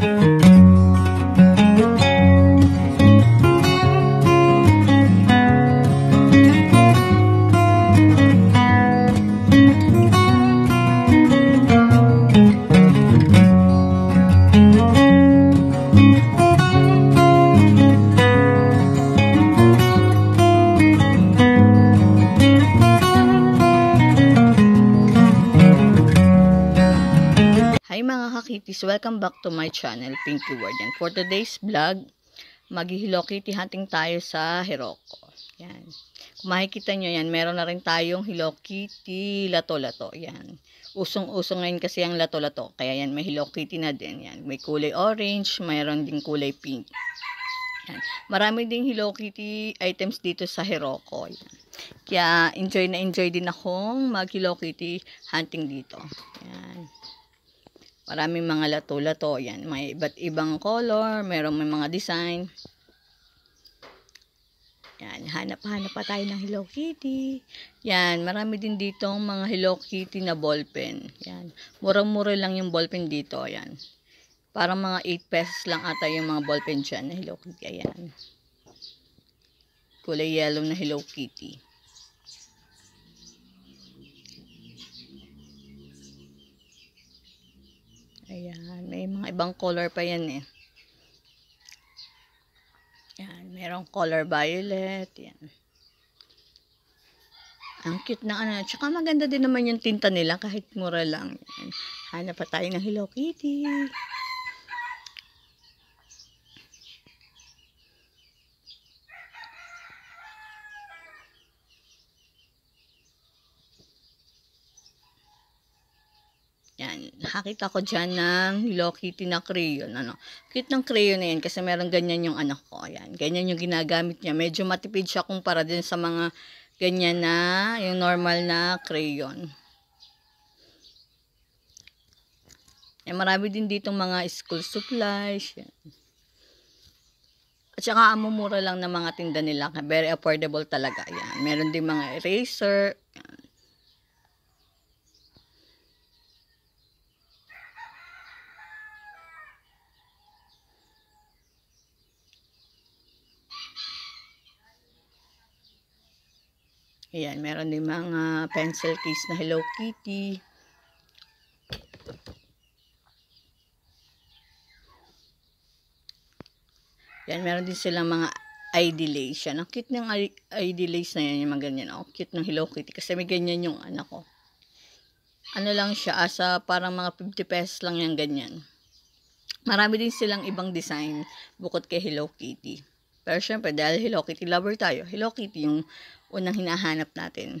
Música kakitis, welcome back to my channel, Pinky Word. Yan. For today's vlog, mag-Hello Kitty hunting tayo sa Hiroko. Yan. Kung makikita nyo yan, meron na rin tayong Hello Kitty lato-lato. Yan. Usong-usong ngayon kasi ang lato-lato. Kaya yan, may Hello Kitty na din. Yan. May kulay orange, mayroon din kulay pink. Yan. Marami ding Hello Kitty items dito sa Hiroko. Yan. Kaya enjoy na enjoy din akong mag Hello Kitty hunting dito. Yan. Maraming mga lato-lato. Yan. May iba't ibang color. Merong may mga design. Yan. Hanap-hanap pa tayo ng Hello Kitty. Yan. Marami din dito mga Hello Kitty na ballpen. Yan. Murang-mura lang yung ballpen dito. Yan. Parang mga 8 pesos lang ata yung mga ballpen dyan na Hello Kitty. Ayan. Kulay yellow na Hello Kitty. Ayan, may mga ibang color pa yan eh. Yan, merong color violet, yan. Ang cute na ano, tsaka maganda din naman yung tinta nila kahit mura lang. Yan. Hanap pa tayo ng Hello Kitty. Yan, nakakita ko dyan ng Hello Kitty na crayon. Ano, cute ng crayon na yan kasi meron ganyan yung anak ko. Yan, ganyan yung ginagamit niya. Medyo matipid siya kumpara din sa mga ganyan na, yung normal na crayon. Yan, marami din ditong mga school supplies. Yan. At saka amumura lang ng mga tinda nila. Very affordable talaga. Yan. Meron din mga eraser. Yan. Ayan, meron din mga pencil case na Hello Kitty. Yan, meron din silang mga ID lace. Yan, ang cute ng ID lace na yan, yung mga ganyan. Ang cute ng Hello Kitty kasi may ganyan yung anak ko. Ano lang siya, asa parang mga 50 pesos lang yan ganyan. Marami din silang ibang design bukod kay Hello Kitty. Pero syempre, dahil Hello Kitty lover tayo, Hello Kitty yung unang hinahanap natin.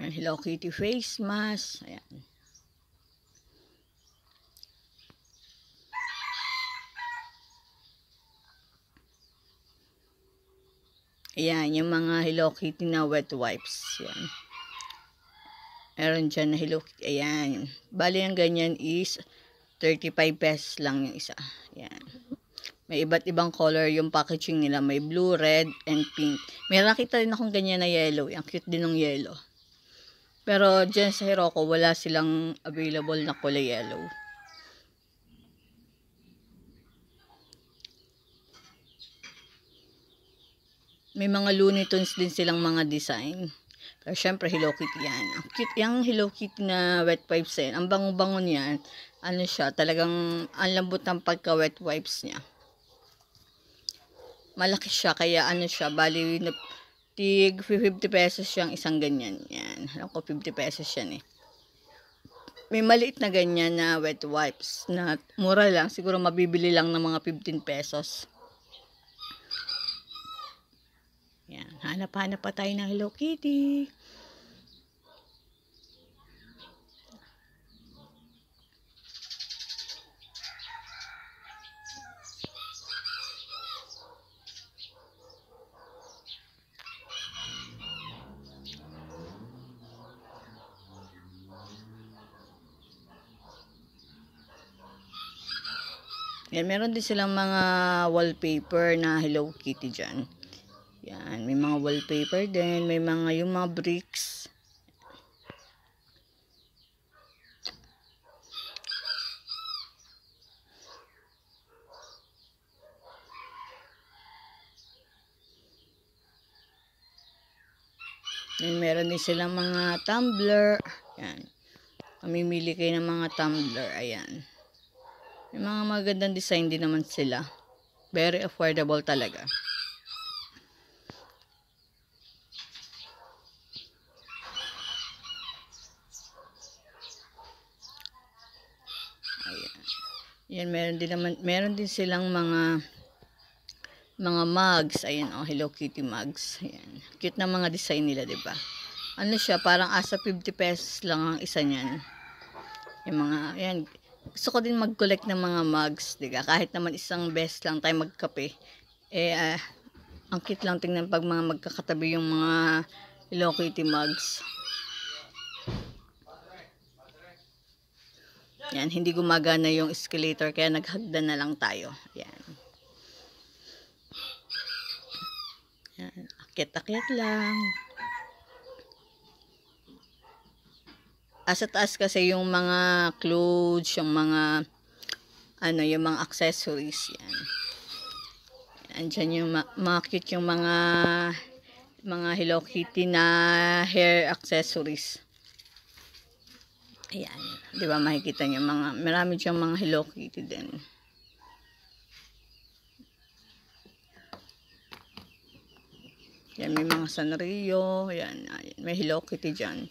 Yan, Hello Kitty face mask. Ayan. Ayan, yung mga Hello Kitty na wet wipes. Yan. Meron dyan na Hello. Ayan. Bali ang ganyan is 35 pesos lang yung isa. Ayan. May iba't ibang color yung packaging nila. May blue, red, and pink. May nakita rin akong ganyan na yellow. Ang cute din ng yellow. Pero dyan sa Hiroko, wala silang available na kulay yellow. May mga Looney din silang mga design. Pero syempre, Hello Kitty yan. Ang cute yung Hello Kitty na wet wipes yan. Ang bango-bango niyan. Ano siya, talagang ang lambot ng pagka-wet wipes niya. Malaki siya, kaya ano siya, bali, tig 50 pesos siyang isang ganyan. Yan. Alam ko, 50 pesos yan eh. May maliit na ganyan na wet wipes na mura lang. Siguro mabibili lang ng mga 15 pesos. Yan. Hanap-hanap pa tayo ng Hello Kitty. Yan, meron din silang mga wallpaper na Hello Kitty dyan. May mga wallpaper din, may mga yung mga bricks. Yan, meron din silang mga tumbler. Yan. Mamimili kayo ng mga tumbler. Ayan. May mga magandang design din naman sila. Very affordable talaga. Yan, meron din naman, meron din silang mga mga mugs. Ayan, oh, Hello Kitty mugs. Ayan. Cute na mga design nila, 'di ba? Ano siya, parang asa 50 pesos lang ang isa niyan. Yung mga, ayan, gusto ko din mag-collect ng mga mugs, 'di ba? Kahit naman isang best lang tayo magkape. Eh, ah, ang cute lang tingnan pag mga magkakatabi yung mga Hello Kitty mugs. Yan, hindi gumagana yung escalator kaya naghagdan na lang tayo. Yan. Yan, akyat-akyat lang. Asa taas kasi yung mga clothes, yung mga ano, yung mga accessories yan. Andyan yung ma- mga cute yung mga mga Hello Kitty na hair accessories. Ayan. Di ba makikita niyo mga, marami diyang mga Hello Kitty din. Yan, may mga Sanrio. Yan, ayan, may Hello Kitty dyan.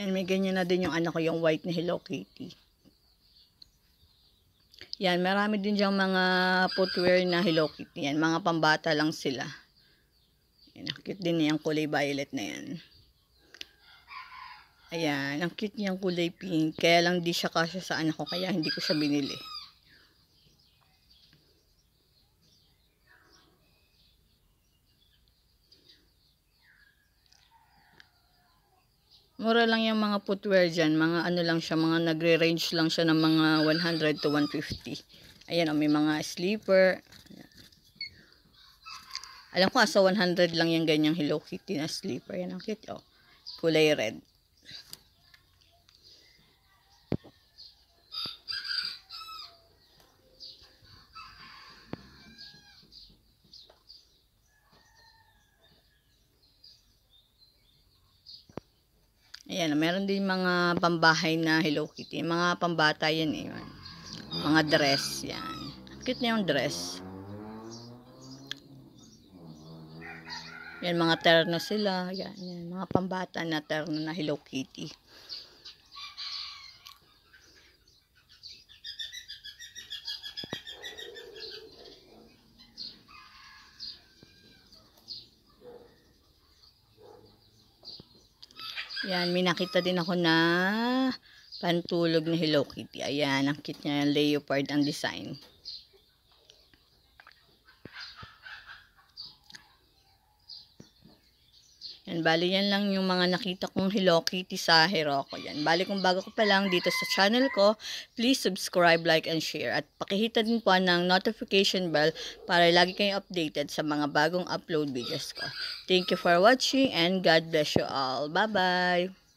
Yan, may ganyan na din yung anak ko, yung white na Hello Kitty. Yan, marami din diyang mga footwear na Hello Kitty. Yan, mga pambata lang sila. Yan, ang cute din niyang kulay violet na yan. Ayan, ang cute niyang kulay pink. Kaya lang di siya kasya sa anak ko, kaya hindi ko siya binili. Mura lang yung mga footwear dyan. Mga ano lang siya, mga nagre-range lang siya ng mga 100 to 150. Ayan o, may mga sleeper. Ayan. Alam ko, asa 100 lang yung ganyang Hello Kitty na sleeper. Yan ang cute o. Kulay red. Ayan, meron din mga pambahay na Hello Kitty. Mga pambata yan eh. Mga dress, yan. Cute na yung dress. Yan, mga terno sila. Yan, yan. Mga pambata na terno na Hello Kitty. Yan, may nakita din ako na pantulog na Hello Kitty. Ayan, ang cute niya, leopard ang design. Yan, bali yan lang yung mga nakita kong Hello Kitty sa Heroku. Yan, bali kung bago ko pa lang dito sa channel ko, please subscribe, like, and share. At pakihita din po ng notification bell para lagi kayong updated sa mga bagong upload videos ko. Thank you for watching and God bless you all. Bye-bye!